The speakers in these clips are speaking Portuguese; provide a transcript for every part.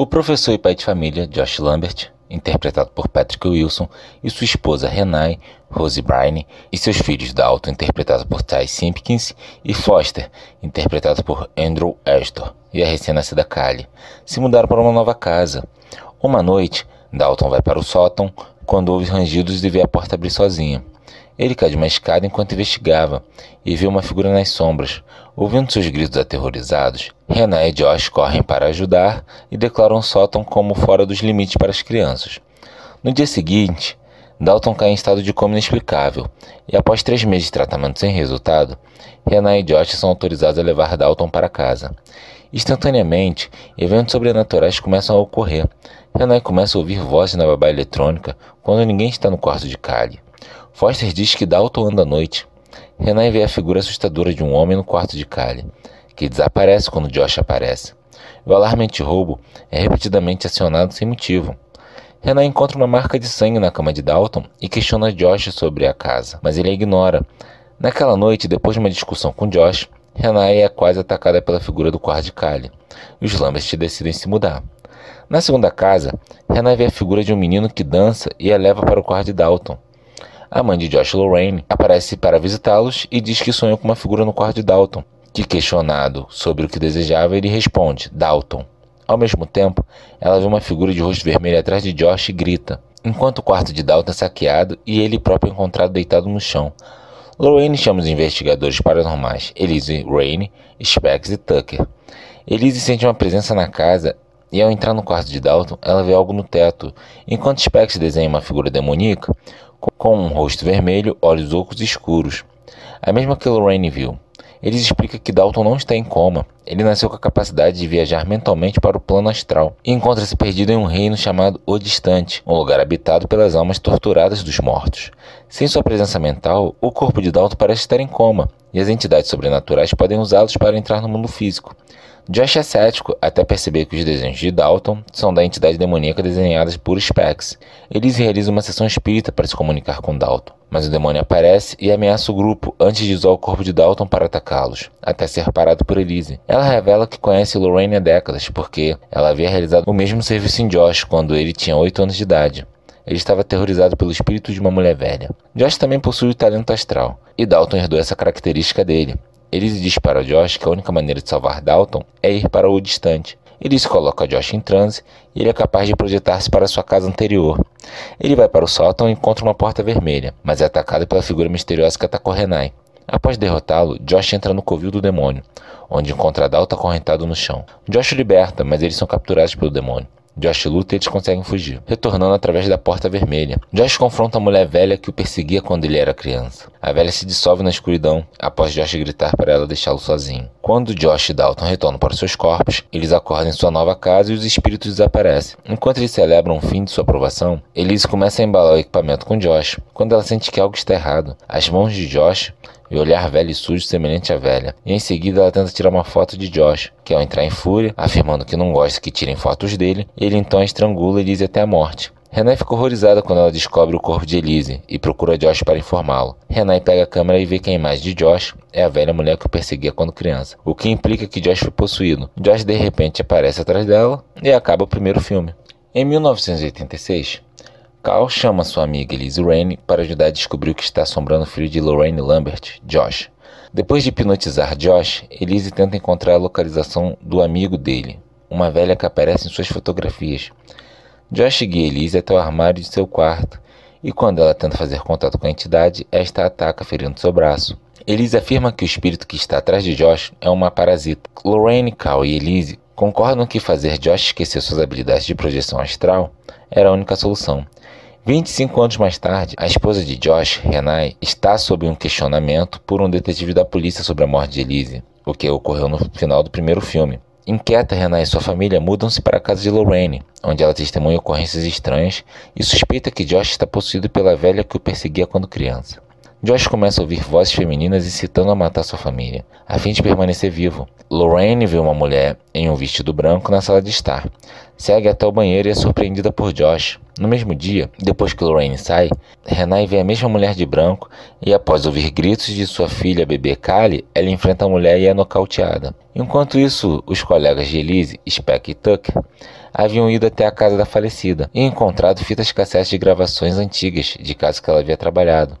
O professor e pai de família, Josh Lambert, interpretado por Patrick Wilson, e sua esposa Renai, Rose Byrne, e seus filhos Dalton, interpretado por Ty Simpkins, e Foster, interpretado por Andrew Astor, e a recém-nascida Callie, se mudaram para uma nova casa. Uma noite, Dalton vai para o sótão quando ouve rangidos e vê a porta abrir sozinha. Ele cai de uma escada enquanto investigava e vê uma figura nas sombras. Ouvindo seus gritos aterrorizados, Renan e Josh correm para ajudar e declaram o sótão como fora dos limites para as crianças. No dia seguinte, Dalton cai em estado de coma inexplicável e, após três meses de tratamento sem resultado, Renan e Josh são autorizados a levar Dalton para casa. Instantaneamente, eventos sobrenaturais começam a ocorrer. Renan começa a ouvir vozes na babá eletrônica quando ninguém está no quarto de Kali. Foster diz que Dalton anda à noite. Renan vê a figura assustadora de um homem no quarto de Kali, que desaparece quando Josh aparece. O alarme anti-roubo é repetidamente acionado sem motivo. Renan encontra uma marca de sangue na cama de Dalton e questiona Josh sobre a casa, mas ele a ignora. Naquela noite, depois de uma discussão com Josh, Renan é quase atacada pela figura do quarto de Kali. Os Lambert decidem se mudar. Na segunda casa, Renan vê a figura de um menino que dança e a leva para o quarto de Dalton. A mãe de Josh Lorraine aparece para visitá-los e diz que sonhou com uma figura no quarto de Dalton, que, questionado sobre o que desejava, ele responde: Dalton. Ao mesmo tempo, ela vê uma figura de rosto vermelho atrás de Josh e grita, enquanto o quarto de Dalton é saqueado e ele próprio é encontrado deitado no chão. Lorraine chama os investigadores paranormais Elise Raine, Specs e Tucker. Elise sente uma presença na casa e ao entrar no quarto de Dalton, ela vê algo no teto. Enquanto Specs desenha uma figura demoníaca, com um rosto vermelho, olhos ocos escuros. A mesma que Lorraine viu. Eles explicam que Dalton não está em coma. Ele nasceu com a capacidade de viajar mentalmente para o plano astral e encontra-se perdido em um reino chamado O Distante, um lugar habitado pelas almas torturadas dos mortos. Sem sua presença mental, o corpo de Dalton parece estar em coma, e as entidades sobrenaturais podem usá-los para entrar no mundo físico. Josh é cético até perceber que os desenhos de Dalton são da entidade demoníaca desenhadas por Specs. Eles realizam uma sessão espírita para se comunicar com Dalton, mas o demônio aparece e ameaça o grupo antes de usar o corpo de Dalton para atacá-los, até ser parado por Elise. Ela revela que conhece Lorraine há décadas porque ela havia realizado o mesmo serviço em Josh quando ele tinha 8 anos de idade. Ele estava aterrorizado pelo espírito de uma mulher velha. Josh também possui o talento astral, e Dalton herdou essa característica dele. Elise diz para Josh que a única maneira de salvar Dalton é ir para o distante. Elise coloca Josh em transe e ele é capaz de projetar-se para sua casa anterior. Ele vai para o sótão e encontra uma porta vermelha, mas é atacado pela figura misteriosa que atacou Renai. Após derrotá-lo, Josh entra no covil do demônio, onde encontra Dalton acorrentado no chão. Josh o liberta, mas eles são capturados pelo demônio. Josh luta e eles conseguem fugir, retornando através da porta vermelha. Josh confronta a mulher velha que o perseguia quando ele era criança. A velha se dissolve na escuridão após Josh gritar para ela deixá-lo sozinho. Quando Josh e Dalton retornam para seus corpos, eles acordam em sua nova casa e os espíritos desaparecem. Enquanto eles celebram o fim de sua aprovação, Elise começa a embalar o equipamento com Josh. Quando ela sente que algo está errado, as mãos de Josh e olhar velho e sujo semelhante à velha. E em seguida ela tenta tirar uma foto de Josh, que ao entrar em fúria, afirmando que não gosta que tirem fotos dele, ele então a estrangula Elise até a morte. Renai fica horrorizada quando ela descobre o corpo de Elise e procura Josh para informá-lo. Renai pega a câmera e vê que a imagem de Josh é a velha mulher que o perseguia quando criança, o que implica que Josh foi possuído. Josh de repente aparece atrás dela e acaba o primeiro filme. Em 1986, Carl chama sua amiga Elise Raine para ajudar a descobrir o que está assombrando o filho de Lorraine Lambert, Josh. Depois de hipnotizar Josh, Elise tenta encontrar a localização do amigo dele, uma velha que aparece em suas fotografias. Josh guia Elise até o armário de seu quarto, e quando ela tenta fazer contato com a entidade, esta ataca ferindo seu braço. Elise afirma que o espírito que está atrás de Josh é uma parasita. Lorraine, Carl e Elise concordam que fazer Josh esquecer suas habilidades de projeção astral era a única solução. 25 anos mais tarde, a esposa de Josh, Renai, está sob um questionamento por um detetive da polícia sobre a morte de Elise, o que ocorreu no final do primeiro filme. Inquieta, Renai e sua família mudam-se para a casa de Lorraine, onde ela testemunha ocorrências estranhas e suspeita que Josh está possuído pela velha que o perseguia quando criança. Josh começa a ouvir vozes femininas incitando a matar sua família, a fim de permanecer vivo. Lorraine vê uma mulher em um vestido branco na sala de estar. Segue até o banheiro e é surpreendida por Josh, No mesmo dia, depois que Lorraine sai, Renai vê a mesma mulher de branco e, após ouvir gritos de sua filha bebê Kali, ela enfrenta a mulher e é nocauteada. Enquanto isso, os colegas de Elise, Speck e Tucker haviam ido até a casa da falecida e encontrado fitas cassetes de gravações antigas de casos que ela havia trabalhado.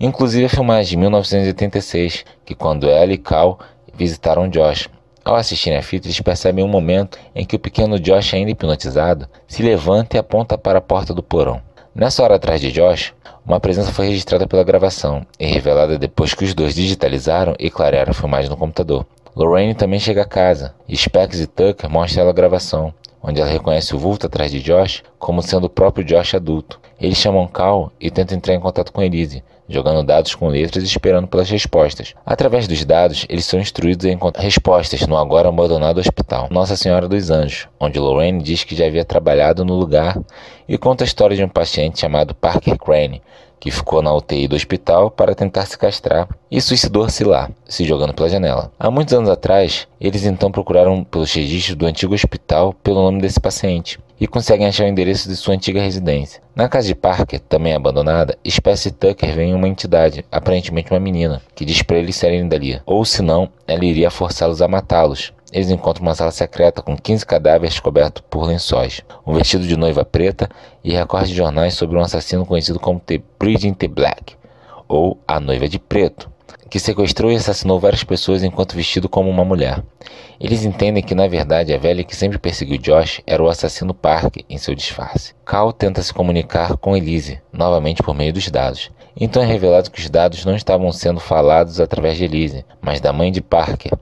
Inclusive a filmagem de 1986, que quando ela e Cal visitaram Josh, ao assistirem a fita, eles percebem um momento em que o pequeno Josh, ainda hipnotizado, se levanta e aponta para a porta do porão. Nessa hora atrás de Josh, uma presença foi registrada pela gravação e revelada depois que os dois digitalizaram e clarearam a filmagem no computador. Lorraine também chega a casa e Specs e Tucker mostram ela a gravação, onde ela reconhece o vulto atrás de Josh como sendo o próprio Josh adulto. Eles chamam Cal e tentam entrar em contato com Elise, jogando dados com letras e esperando pelas respostas. Através dos dados, eles são instruídos a encontrar respostas no agora abandonado hospital Nossa Senhora dos Anjos, onde Lorraine diz que já havia trabalhado no lugar e conta a história de um paciente chamado Parker Crane, que ficou na UTI do hospital para tentar se castrar e suicidou-se lá, se jogando pela janela. Há muitos anos atrás, eles então procuraram pelos registros do antigo hospital pelo nome desse paciente e conseguem achar o endereço de sua antiga residência. Na casa de Parker, também abandonada, Espécie Tucker vê uma entidade, aparentemente uma menina, que diz para eles saírem dali, ou senão ela iria forçá-los a matá-los. Eles encontram uma sala secreta com 15 cadáveres cobertos por lençóis, um vestido de noiva preta e recortes de jornais sobre um assassino conhecido como The Bride in the Black, ou a Noiva de Preto, que sequestrou e assassinou várias pessoas enquanto vestido como uma mulher. Eles entendem que, na verdade, a velha que sempre perseguiu Josh era o assassino Park em seu disfarce. Cal tenta se comunicar com Elise, novamente por meio dos dados. Então é revelado que os dados não estavam sendo falados através de Elise, mas da mãe de Parker.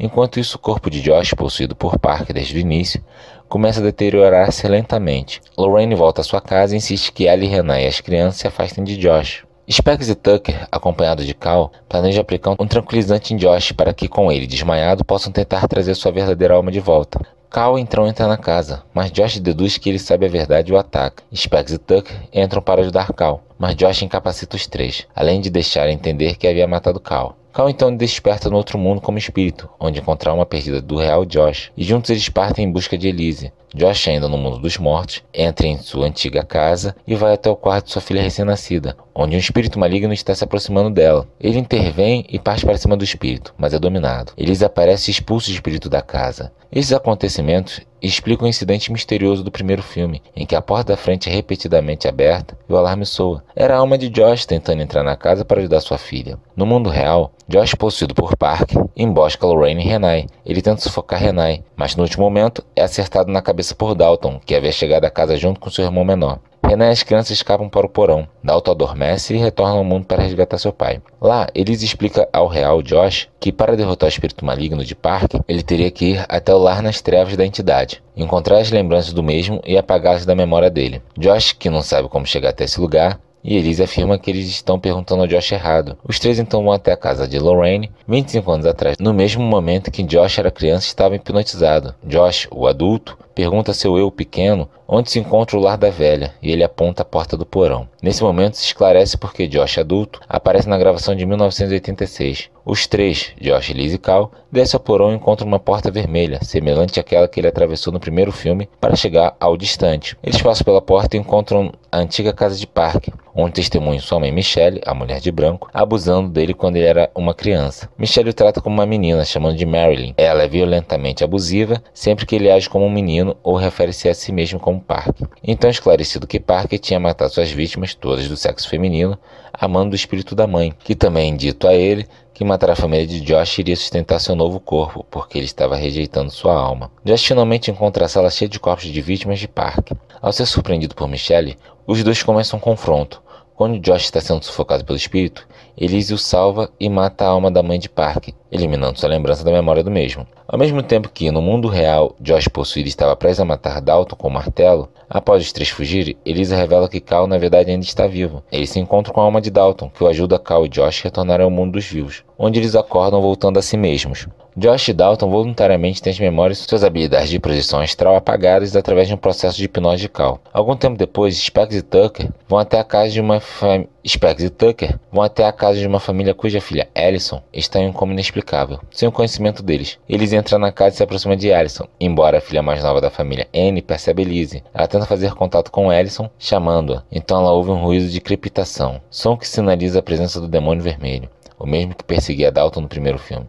Enquanto isso, o corpo de Josh, possuído por Parker desde o início, começa a deteriorar-se lentamente. Lorraine volta à sua casa e insiste que ela e Renan e as crianças se afastem de Josh. Specs e Tucker, acompanhados de Cal, planejam aplicar um tranquilizante em Josh para que, com ele desmaiado, possam tentar trazer sua verdadeira alma de volta. Cal então entra na casa, mas Josh deduz que ele sabe a verdade e o ataca. Specs e Tucker entram para ajudar Cal, mas Josh incapacita os três, além de deixar entender que havia matado Cal. Cal então desperta no outro mundo como espírito, onde encontrar uma perdida do real Josh, e juntos eles partem em busca de Elise. Josh, ainda no mundo dos mortos, entra em sua antiga casa e vai até o quarto de sua filha recém-nascida, onde um espírito maligno está se aproximando dela. Ele intervém e parte para cima do espírito, mas é dominado. Elise aparece e expulsa o espírito da casa. Esses acontecimentos explicam o incidente misterioso do primeiro filme, em que a porta da frente é repetidamente aberta e o alarme soa. Era a alma de Josh tentando entrar na casa para ajudar sua filha. No mundo real, Josh, possuído por Park, embosca Lorraine e Renai. Ele tenta sufocar Renai, mas no último momento é acertado na cabeça por Dalton, que havia chegado à casa junto com seu irmão menor. Renan e as crianças escapam para o porão. Dalton adormece e retorna ao mundo para resgatar seu pai. Lá, Elise explica ao real Josh que para derrotar o espírito maligno de Park, ele teria que ir até o lar nas trevas da entidade, encontrar as lembranças do mesmo e apagá-las da memória dele. Josh, que não sabe como chegar até esse lugar, e Elise afirma que eles estão perguntando ao Josh errado. Os três então vão até a casa de Lorraine, 25 anos atrás, no mesmo momento que Josh era criança e estava hipnotizado. Josh, o adulto, pergunta a seu eu pequeno onde se encontra o lar da velha e ele aponta a porta do porão. Nesse momento se esclarece porque Josh adulto aparece na gravação de 1986. Os três, Josh, Liz e Cal, descem ao porão e encontram uma porta vermelha, semelhante àquela que ele atravessou no primeiro filme para chegar ao distante. Eles passam pela porta e encontram a antiga casa de parque, onde testemunham sua mãe Michelle, a mulher de branco, abusando dele quando ele era uma criança. Michelle o trata como uma menina, chamando de Marilyn. Ela é violentamente abusiva sempre que ele age como um menino ou refere-se a si mesmo como Parker. Então esclarecido que Parker tinha matado suas vítimas, todas do sexo feminino, amando o espírito da mãe, que também dito a ele que matar a família de Josh iria sustentar seu novo corpo, porque ele estava rejeitando sua alma. Josh finalmente encontra a sala cheia de corpos de vítimas de Parker. Ao ser surpreendido por Michelle, os dois começam um confronto. Quando Josh está sendo sufocado pelo espírito, Elise o salva e mata a alma da mãe de Parker, eliminando sua lembrança da memória do mesmo. Ao mesmo tempo que, no mundo real, Josh possuído estava prestes a matar Dalton com o um martelo, após os três fugirem, Elisa revela que Cal na verdade ainda está vivo. Eles se encontram com a alma de Dalton, que o ajuda Cal e Josh a retornarem ao mundo dos vivos, onde eles acordam voltando a si mesmos. Josh Dalton voluntariamente tem as memórias e suas habilidades de projeção astral apagadas através de um processo de hipnose radical. Algum tempo depois, Specs e Tucker vão até a casa de uma família. Specs e Tucker vão até a casa de uma família cuja filha, Allison, está em um coma inexplicável, sem o conhecimento deles. Eles entram na casa e se aproximam de Allison, embora a filha mais nova da família, Anne, percebe Elise. Ela tenta fazer contato com Allison, chamando-a, então ela ouve um ruído de crepitação, som que sinaliza a presença do demônio vermelho, o mesmo que perseguia Dalton no primeiro filme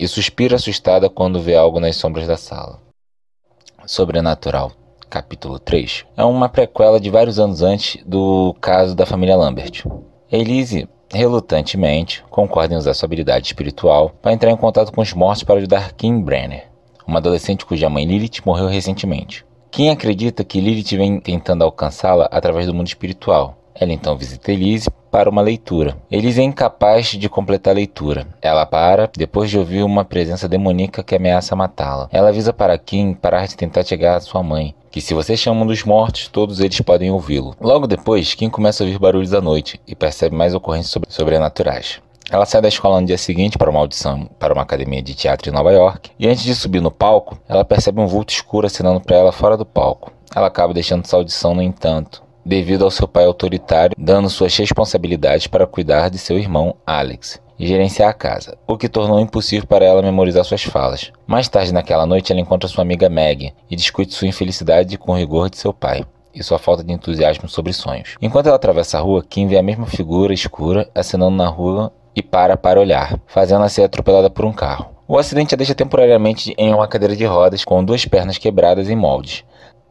e suspira assustada quando vê algo nas sombras da sala. Sobrenatural, capítulo 3, é uma prequela de vários anos antes do caso da família Lambert. Elise, relutantemente, concorda em usar sua habilidade espiritual para entrar em contato com os mortos para ajudar Kim Brenner, uma adolescente cuja mãe Lilith morreu recentemente. Kim acredita que Lilith vem tentando alcançá-la através do mundo espiritual. Ela então visita Elise para uma leitura. Elise é incapaz de completar a leitura. Ela para depois de ouvir uma presença demoníaca que ameaça matá-la. Ela avisa para Kim parar de tentar chegar à sua mãe, que se você chama um dos mortos, todos eles podem ouvi-lo. Logo depois, Kim começa a ouvir barulhos à noite e percebe mais ocorrências sobre sobrenaturais. Ela sai da escola no dia seguinte para uma audição para uma academia de teatro em Nova York, e antes de subir no palco, ela percebe um vulto escuro acenando para ela fora do palco. Ela acaba deixando essa audição, no entanto, devido ao seu pai autoritário, dando suas responsabilidades para cuidar de seu irmão Alex e gerenciar a casa, o que tornou impossível para ela memorizar suas falas. Mais tarde naquela noite, ela encontra sua amiga Meg e discute sua infelicidade com o rigor de seu pai e sua falta de entusiasmo sobre sonhos. Enquanto ela atravessa a rua, Kim vê a mesma figura escura acenando na rua e para para olhar, fazendo-a ser atropelada por um carro. O acidente a deixa temporariamente em uma cadeira de rodas com duas pernas quebradas em moldes.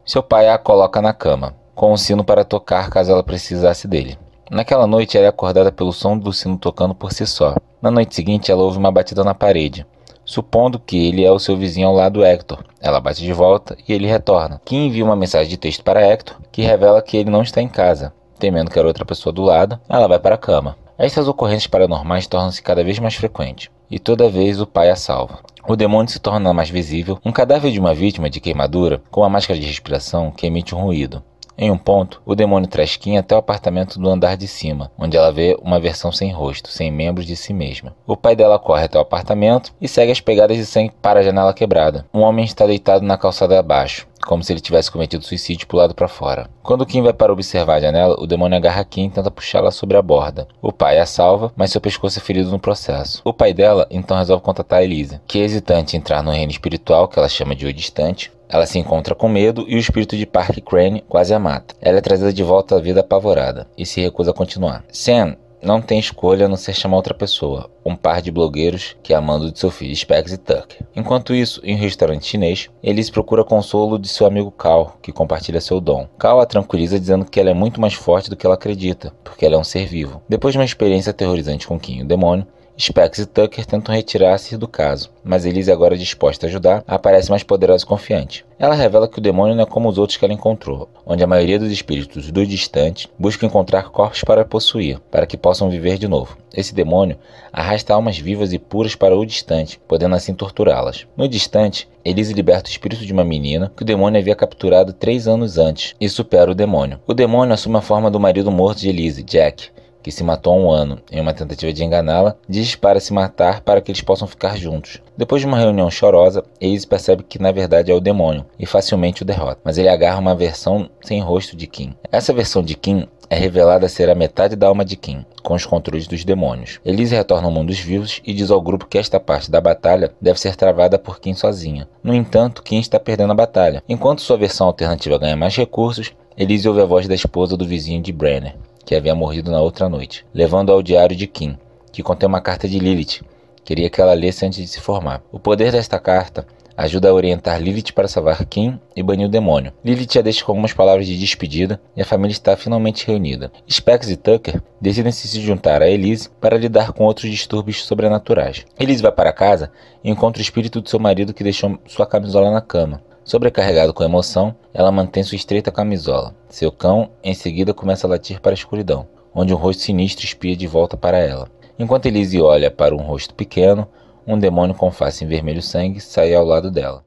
Seu pai a coloca na cama, com um sino para tocar caso ela precisasse dele. Naquela noite, ela é acordada pelo som do sino tocando por si só. Na noite seguinte, ela ouve uma batida na parede. Supondo que ele é o seu vizinho ao lado Hector, ela bate de volta e ele retorna. Kim envia uma mensagem de texto para Hector que revela que ele não está em casa. Temendo que era outra pessoa do lado, ela vai para a cama. Estas ocorrências paranormais tornam-se cada vez mais frequentes, e toda vez o pai a salva. O demônio se torna mais visível, um cadáver de uma vítima de queimadura com uma máscara de respiração que emite um ruído. Em um ponto, o demônio traz Kim até o apartamento do andar de cima, onde ela vê uma versão sem rosto, sem membros de si mesma. O pai dela corre até o apartamento e segue as pegadas de sangue para a janela quebrada. Um homem está deitado na calçada abaixo, como se ele tivesse cometido suicídio pulado para fora. Quando Kim vai para observar a janela, o demônio agarra Kim e tenta puxá-la sobre a borda. O pai a salva, mas seu pescoço é ferido no processo. O pai dela então resolve contatar Elisa, que é hesitante em entrar no reino espiritual, que ela chama de o distante, ela se encontra com medo e o espírito de Park Crane quase a mata. Ela é trazida de volta à vida apavorada e se recusa a continuar. Sam não tem escolha a não ser chamar outra pessoa, um par de blogueiros que é amando de seu filho Specs e Tucker. Enquanto isso, em um restaurante chinês, Elise procura consolo de seu amigo Cal, que compartilha seu dom. Cal a tranquiliza dizendo que ela é muito mais forte do que ela acredita, porque ela é um ser vivo. Depois de uma experiência aterrorizante com Kim, o demônio, Specs e Tucker tentam retirar-se do caso, mas Elise, agora disposta a ajudar, aparece mais poderosa e confiante. Ela revela que o demônio não é como os outros que ela encontrou, onde a maioria dos espíritos do distante busca encontrar corpos para possuir, para que possam viver de novo. Esse demônio arrasta almas vivas e puras para o distante, podendo assim torturá-las. No distante, Elise liberta o espírito de uma menina que o demônio havia capturado três anos antes e supera o demônio. O demônio assume a forma do marido morto de Elise, Jack, que se matou há um ano em uma tentativa de enganá-la, diz para se matar para que eles possam ficar juntos. Depois de uma reunião chorosa, Ace percebe que na verdade é o demônio e facilmente o derrota, mas ele agarra uma versão sem rosto de Kim. Essa versão de Kim é revelada ser a metade da alma de Kim, com os controles dos demônios. Elise retorna ao mundo dos vivos e diz ao grupo que esta parte da batalha deve ser travada por Kim sozinha. No entanto, Kim está perdendo a batalha. Enquanto sua versão alternativa ganha mais recursos, Elise ouve a voz da esposa do vizinho de Brenner, que havia morrido na outra noite, levando ao diário de Kim, que contém uma carta de Lilith. Queria que ela lesse antes de se formar. O poder desta carta ajuda a orientar Lilith para salvar Kim e banir o demônio. Lilith a deixa com algumas palavras de despedida e a família está finalmente reunida. Specs e Tucker decidem se juntar a Elise para lidar com outros distúrbios sobrenaturais. Elise vai para casa e encontra o espírito de seu marido que deixou sua camisola na cama. Sobrecarregado com emoção, ela mantém sua estreita camisola. Seu cão, em seguida, começa a latir para a escuridão, onde um rosto sinistro espia de volta para ela. Enquanto Elise olha para um rosto pequeno, um demônio com face em vermelho sangue sai ao lado dela.